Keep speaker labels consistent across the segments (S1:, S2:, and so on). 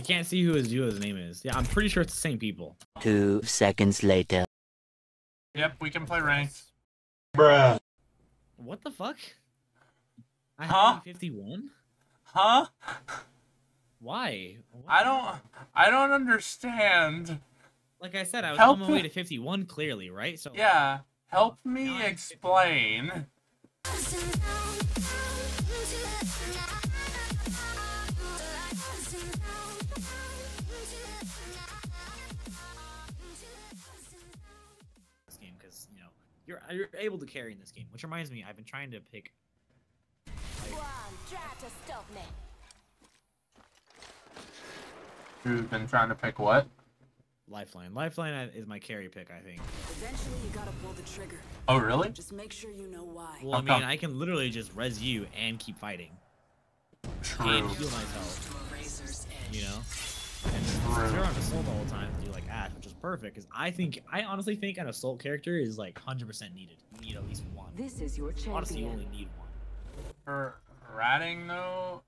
S1: I can't see who his duo's name is. Yeah, I'm pretty sure it's the same people.
S2: Two seconds later.
S3: Yep, we can play ranked.
S4: Bruh.
S1: What the fuck? I
S3: Huh?
S1: have 51?
S3: Huh?
S1: Why? What?
S3: I don't I don't understand.
S1: Like I said, I was
S3: Help
S1: on my way to 51 clearly, right? So
S3: Yeah, help me
S1: I'm
S3: explain.
S1: This game because you know you're you're able to carry in this game. Which reminds me, I've been trying to pick.
S3: You've been trying to pick what?
S1: Lifeline. Lifeline uh, is my carry pick, I think.
S5: Eventually, you gotta pull the trigger.
S3: Oh really?
S5: Just make sure you know why.
S1: Well, I mean,
S3: come?
S1: I can literally just res you and keep fighting and heal myself. You know. And you're on assault all the time, do like Ash, which is perfect. Because I think, I honestly think an assault character is like 100% needed. You need at least one.
S5: This is your champion.
S1: Honestly, you only need one.
S3: For ratting though,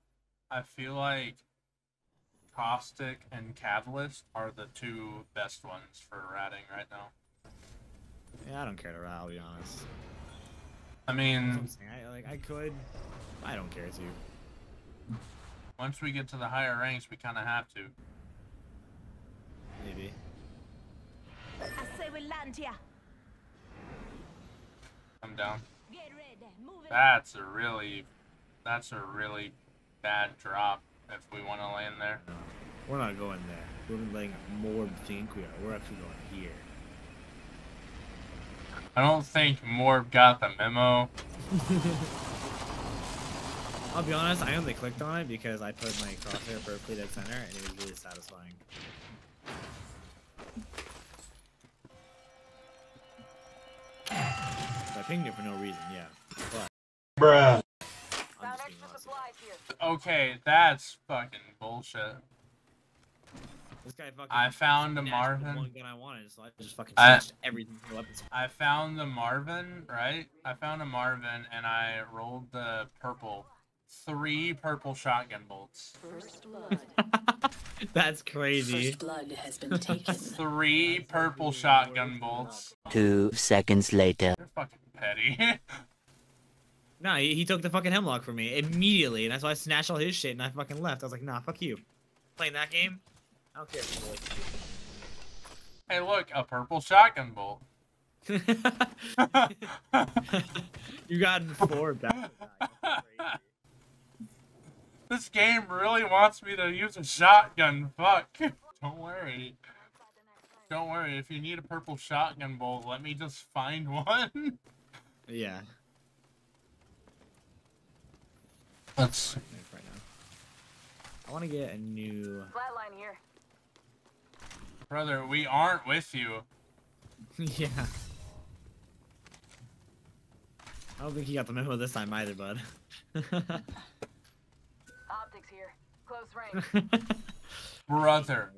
S3: I feel like Caustic and Catalyst are the two best ones for ratting right now.
S1: Yeah, I don't care to rat. I'll be honest.
S3: I mean,
S1: I, like, I could. I don't care to.
S3: Once we get to the higher ranks, we kind of have to.
S1: Maybe.
S6: I say we land here.
S3: Come down.
S6: Get ready. Move.
S3: That's a really, that's a really bad drop if we want to land there.
S1: No, we're not going there. We're letting Morb think we are. We're actually going here.
S3: I don't think Morb got the memo.
S1: I'll be honest, I only clicked on it because I put my crosshair perfectly dead center and it was really satisfying. So I pinged it for no reason, yeah. But
S4: Bruh.
S1: I'm just being honest.
S3: Okay, that's fucking bullshit.
S1: This guy fucking
S3: I found a
S1: snatched the
S3: Marvin.
S1: One gun I wanted, so I just fucking
S3: I-
S1: everything from the weapons.
S3: I found the Marvin, right? I found a Marvin and I rolled the purple. Three purple shotgun bolts.
S5: First blood.
S1: That's crazy.
S5: First blood has been taken.
S3: Three purple shotgun bolts.
S2: Two seconds later.
S3: They're fucking petty.
S1: No, he, he took the fucking Hemlok from me immediately, and that's why I snatched all his shit and I fucking left. I was like, nah, fuck you. Playing that game? I don't care if
S3: hey, look, a purple shotgun bolt.
S1: you you got four back.
S3: This game really wants me to use a shotgun. Fuck. Don't worry. Don't worry. If you need a purple shotgun bolt, let me just find one.
S1: Yeah.
S3: Let's.
S1: Right now. I want to get a new.
S6: Flatline here.
S3: Brother, we aren't with you.
S1: yeah. I don't think he got the memo this time either, bud.
S6: Optics here. Close range.
S3: Brother,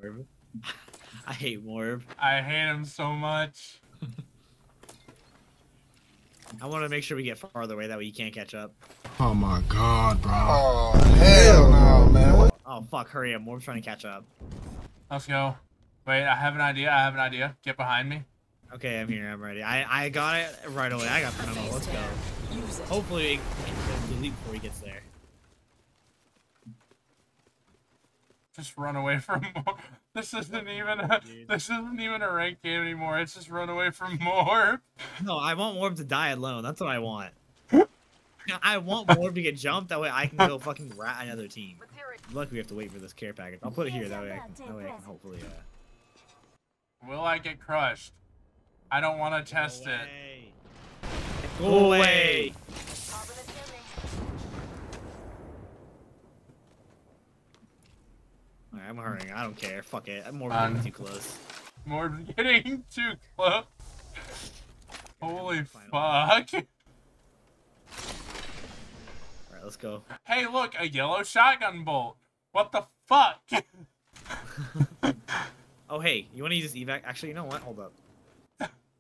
S1: I hate Morb.
S3: I hate him so much.
S1: I want to make sure we get farther away that way you can't catch up.
S7: Oh my god, bro.
S4: Oh, hell no, man. What?
S1: Oh fuck, hurry up. Morb's trying to catch up.
S3: Let's go. Wait, I have an idea. I have an idea. Get behind me.
S1: Okay, I'm here. I'm ready. I, I got it right away. I got the memo. Let's go. Hopefully, it can delete before he gets there.
S3: Just run away from Morb. This isn't even a. This isn't even a ranked game anymore. It's just run away from Morb.
S1: No, I want Morb to die alone. That's what I want. I want Morb to get jumped. That way I can go fucking rat another team. Luckily, we have to wait for this care package. I'll put it here. That way I can, that way I can hopefully. Uh,
S3: Will I get crushed? I don't want to test
S1: go
S3: it.
S1: away. Go away.
S6: Popping a chimney.
S1: Alright, I'm hurrying. I don't care. Fuck it. I'm more
S3: Um,
S1: too close.
S3: Morb's getting too close. Holy fuck.
S1: Alright, let's go.
S3: Hey, look, a yellow shotgun bolt. What the fuck?
S1: Oh, hey, you want to use this evac? Actually, you know what? Hold up.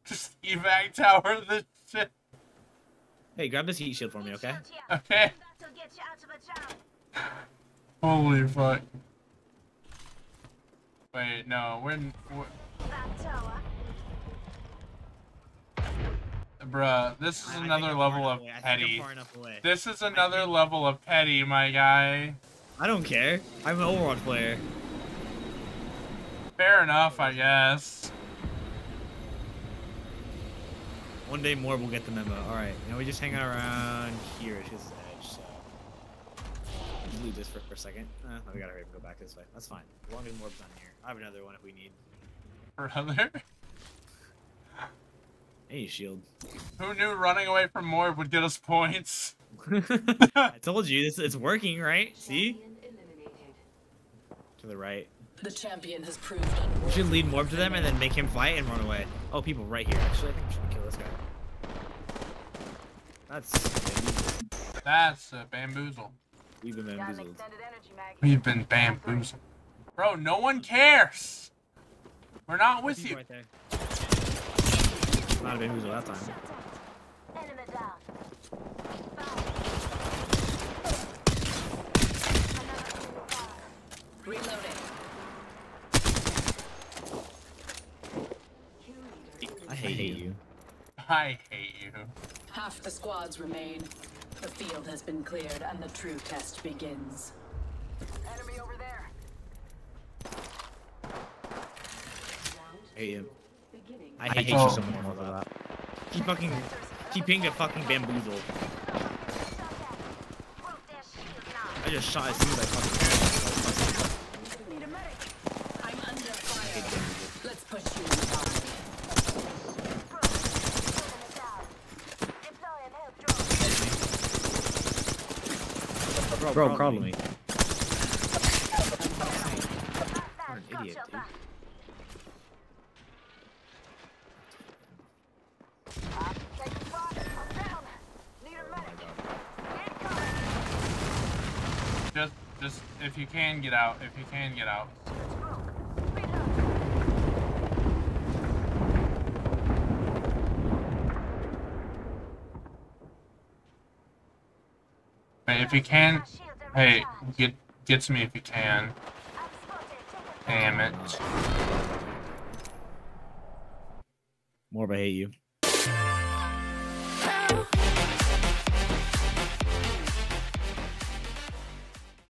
S3: Just evac tower this shit.
S1: Hey, grab this heat shield for me, okay?
S3: Okay.
S6: That'll get you out of a jam.
S3: Holy fuck. Wait, no, we're, we're
S6: tower.
S3: bruh. This is
S1: I-
S3: another level of
S1: away. I think I'm
S3: petty.
S1: far enough away.
S3: This is another level of petty, my guy.
S1: I don't care. I'm an Overwatch player.
S3: Fair enough, I guess.
S1: One day Morb, we'll get the memo. All right. Now we just hang out around here edge. So just leave this for, for a second. Uh, we gotta hurry up and go back this way. That's fine. As long as Morb's on here. I have another one if we need.
S3: Brother.
S1: Hey, shield.
S3: Who knew running away from Morb would get us points?
S1: I told you this. It's working, right? See? To the right.
S5: The champion has proved
S1: We
S5: unworthy.
S1: should lead Morb to them and then make him fight and run away. Oh, people right here. Actually, I think we should kill this guy. That's.
S3: That's a bamboozle.
S1: We've been bamboozled.
S6: extended energy mag.
S3: We've been bamboozled. Bro, no one cares. We're not with
S1: He's
S3: you.
S1: Right there. Not a bamboozle that time.
S6: Enemy down.
S5: Reloading.
S1: I hate you.
S3: I hate you.
S5: Half the squads remain. The field has been cleared and the true test begins.
S6: Enemy over there.
S1: Um, I hate you. I hate
S3: Oh.
S1: you so much for that. Keep fucking, keep being a fucking bamboozle.
S6: Broke their shield now.
S1: I just shot as soon as I fucking.
S6: Need a medic.
S5: I'm under
S1: hate
S5: fire.
S1: bamboozle.
S5: Let's put you in the box.
S6: Broke. Enemy down. Deploying health drone.
S1: Bro, problem me.
S6: What
S1: an idiot, dude.
S6: Take the spot. I'm down. Need a medic. Incoming.
S3: Just, just if you can get out, if you can get out.
S6: It's broke. Reload.
S3: Hey, if you can, hey, get get to me if you can. Damn it.
S1: Morb, I hate you.